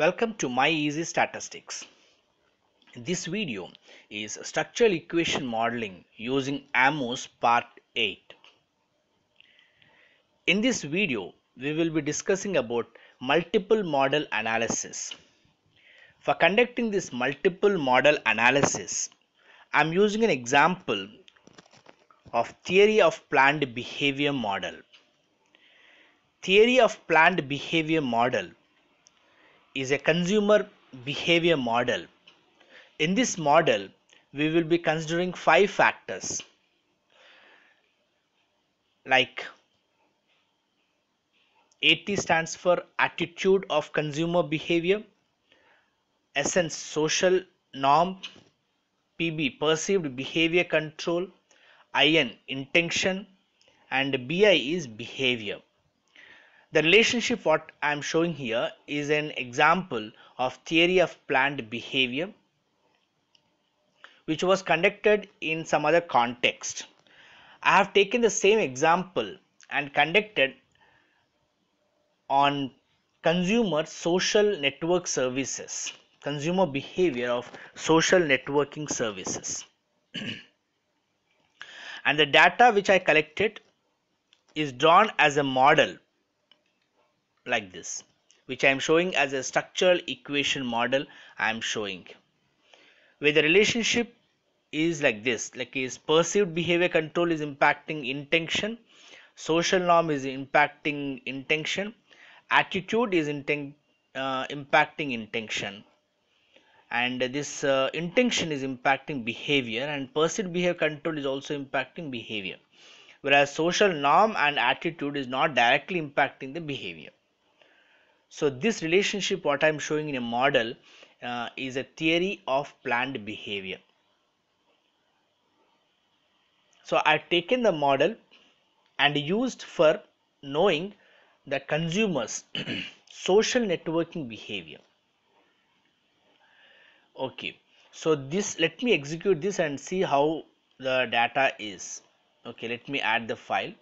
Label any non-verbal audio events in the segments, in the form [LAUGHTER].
Welcome to My Easy Statistics. This video is structural equation modeling using AMOS part 8. In this video, we will be discussing about multiple model analysis. For conducting this multiple model analysis, I am using an example of theory of planned behavior model. Theory of planned behavior model is a consumer behavior model. In this model, we will be considering five factors like AT stands for attitude of consumer behavior, SN social norm, PB perceived behavior control, IN intention, and BI is behavior. The relationship what I am showing here is an example of theory of planned behavior which was conducted in some other context. I have taken the same example and conducted on consumer social network services, consumer behavior of social networking services. [CLEARS THROAT] and the data which I collected is drawn as a model like this which I am showing as a structural equation model I am showing. Where the relationship is like this like is perceived behavior control is impacting intention social norm is impacting intention attitude is inten uh, impacting intention. And this uh, intention is impacting behavior and perceived behavior control is also impacting behavior. Whereas social norm and attitude is not directly impacting the behavior so this relationship what I'm showing in a model uh, is a theory of planned behavior. So I've taken the model and used for knowing the consumers [CLEARS THROAT] social networking behavior. Okay, so this let me execute this and see how the data is. Okay, let me add the file.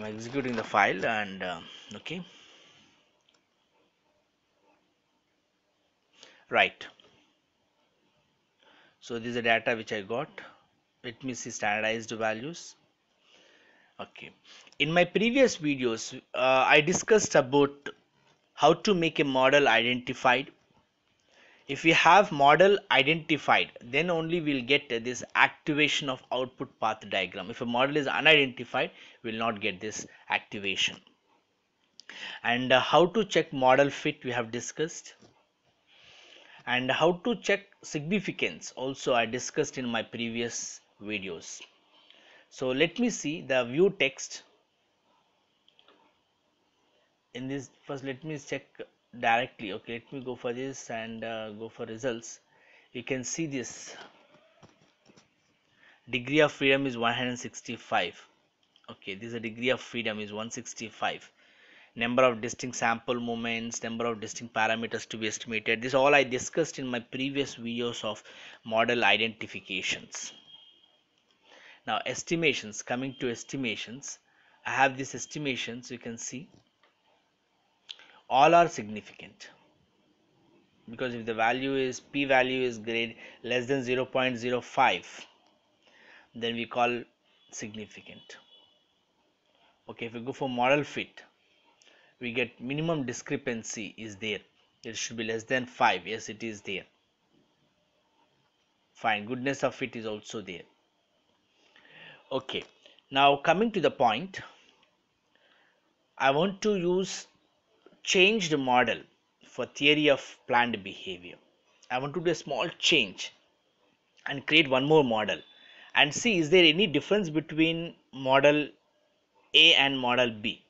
I'm executing the file and uh, okay. Right. So this is the data which I got. Let me see standardized values. Okay. In my previous videos uh, I discussed about how to make a model identified if we have model identified then only we'll get this activation of output path diagram. If a model is unidentified we will not get this activation. And uh, how to check model fit we have discussed. And how to check significance also I discussed in my previous videos. So let me see the view text. In this first let me check directly okay? Let me go for this and uh, go for results. You can see this. Degree of freedom is 165 okay this is a degree of freedom is 165 number of distinct sample moments number of distinct parameters to be estimated. This all i discussed in my previous videos of model identifications. Now estimations. Coming to estimations. I have these estimations you can see all are significant. Because if the value is p value is grade less than 0.05 then we call significant. Okay if we go for model fit we get minimum discrepancy is there. It should be less than 5 yes it is there. Fine goodness of fit is also there. Okay now coming to the point I want to use changed model for theory of planned behavior. I want to do a small change and create one more model and see is there any difference between model A and model B.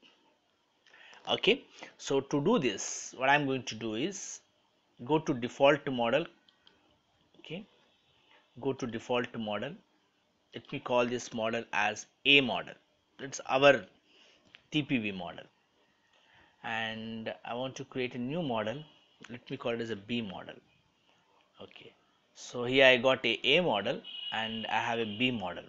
Okay, so to do this, what I'm going to do is go to default model. Okay, go to default model. Let me call this model as A model. It's our TPB model and I want to create a new model. Let me call it as a B model. Okay. So here I got a A model and I have a B model.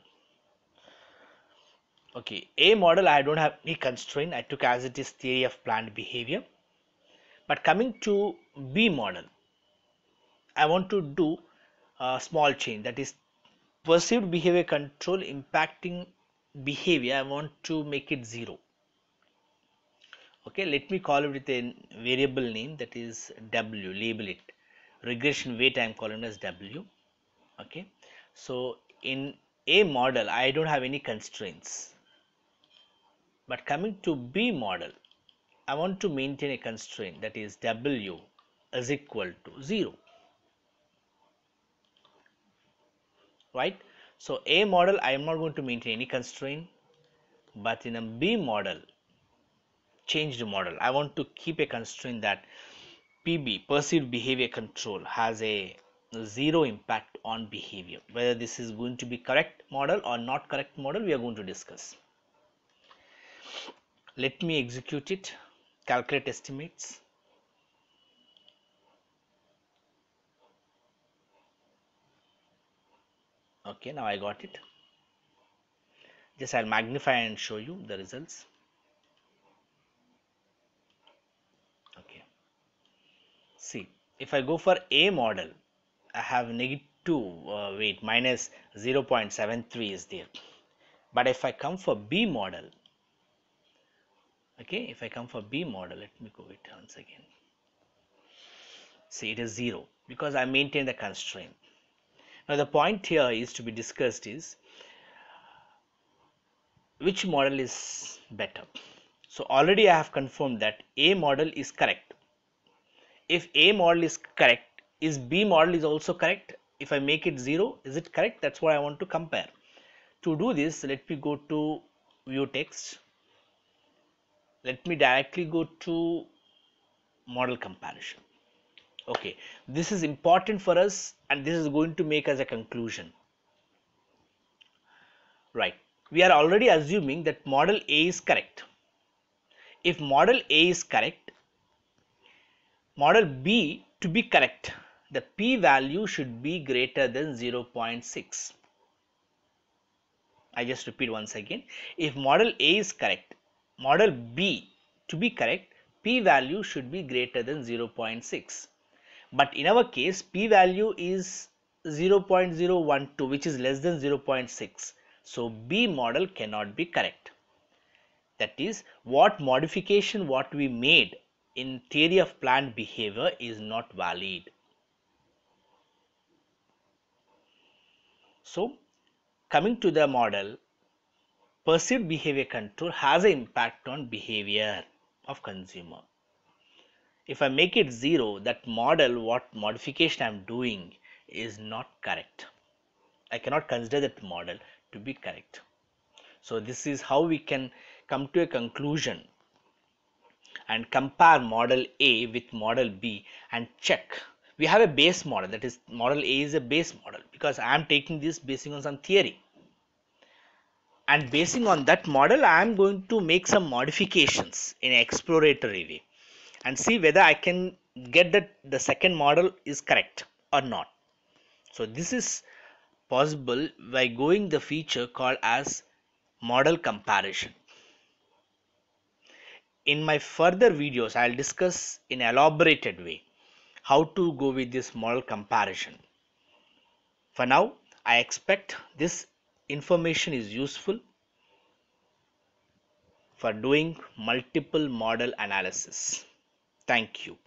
Okay. A model I don't have any constraint. I took as it is theory of planned behavior. But coming to B model I want to do a small change. That is perceived behavior control impacting behavior I want to make it 0 okay let me call it with a variable name that is W label it. Regression weight I am calling as W. Okay so in a model I don't have any constraints. But coming to B model I want to maintain a constraint that is W is equal to 0 right? So A model I am not going to maintain any constraint. But in a B model changed model. I want to keep a constraint that PB perceived behavior control has a zero impact on behavior. Whether this is going to be correct model or not correct model we are going to discuss. Let me execute it. Calculate estimates. Okay now I got it. Just I'll magnify and show you the results okay see if I go for a model I have negative uh, weight minus 0.73 is there. But if I come for B model okay if I come for B model let me go it once again. See it is 0 because I maintain the constraint. Now the point here is to be discussed is which model is better. So already I have confirmed that A model is correct if A model is correct is B model is also correct if I make it 0 is it correct? That's what I want to compare. To do this let me go to view text. Let me directly go to model comparison. Okay this is important for us and this is going to make us a conclusion. Right we are already assuming that model A is correct. If model A is correct model B to be correct the p value should be greater than 0.6 I just repeat once again. If model A is correct model B to be correct p value should be greater than 0.6 but in our case p value is 0.012 which is less than 0.6 so b model cannot be correct. That is what modification what we made in theory of planned behavior is not valid so coming to the model perceived behavior control has an impact on behavior of consumer if I make it 0 that model what modification I am doing is not correct. I cannot consider that model to be correct. So this is how we can come to a conclusion and compare model A with model B and check. We have a base model that is model A is a base model because I am taking this basing on some theory. And basing on that model, I am going to make some modifications in exploratory way and see whether I can get that the second model is correct or not. So this is possible by going the feature called as model comparison. In my further videos, I'll discuss in elaborated way how to go with this model comparison. For now, I expect this information is useful for doing multiple model analysis. Thank you.